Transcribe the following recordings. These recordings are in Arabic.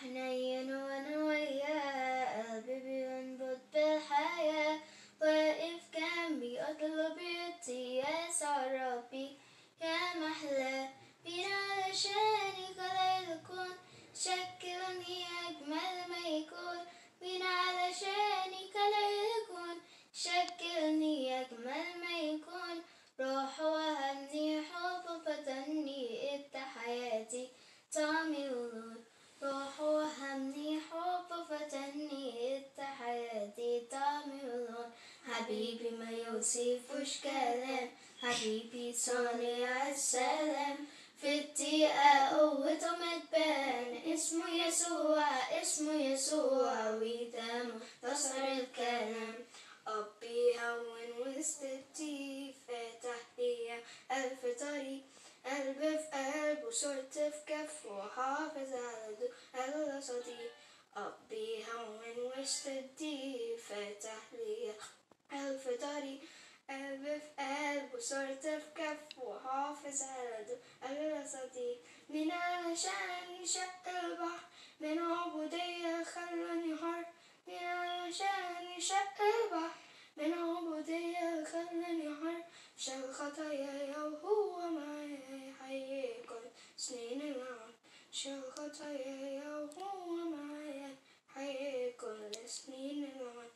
حب حبيبي ما يوصفوش كلام حبيبي صانع السلام في الدقيقة قوته متبان اسمه يسوع اسمه يسوع وده مختصر الكلام أبي هون وسط الدي فاتح ليا ألف طريق قلب في قلب وصرت في كف وحافظ على دو صديق أبي هون وسط الدي فاتح ألف طريق قلب في قلب وصرت في كف وحافظ على دو صديق من علشان شق البحر من عبودية خلاني حر من علشان شق البحر من عبودية خلاني حر شال خطاياي وهو معايا يحيي كل سنين العمر شال خطاياي وهو معايا يحيي كل سنين العمر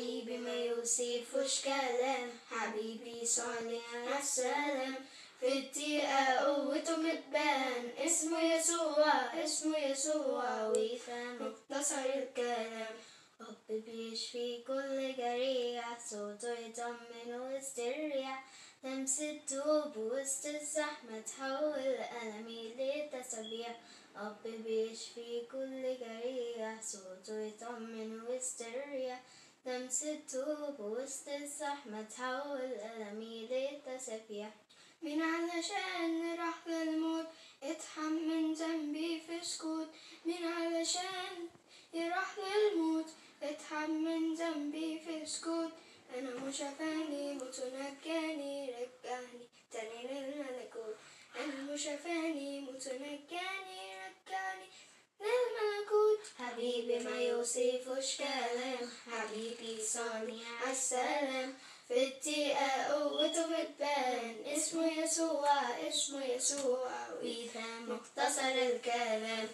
حبيبي ما يوصفوش كلام. حبيبي صانع السلام في الدقيقة قوته متبان. اسمه يسوع اسمه يسوع. ويفهم مختصر الكلام. حب بيشفي كل جريح صوته يطمن وسط الريح لمسة دوب وسط الزحمة. تحول ألمي لتسابيح أب بيشفي كل جريح صوته يطمن وسط الريح لمسة دوب وسط الزحمة تحول ألمي لتسابيح مين علشان راح للموت اتحمل ذنبي في سكوت. مين علشان يروح للموت اتحمل ذنبي في سكوت. أنا مش شافاني موت ونجاني رجعني تاني للملكوت. أنا مش شافاني موت ونجاني رجعني حبيبي ما يوصفوش كلام. حبيبي صانع السلام. في الدقيقة قوته بتبان اسمه يسوع اسمه يسوع. ويفهم مختصر الكلام.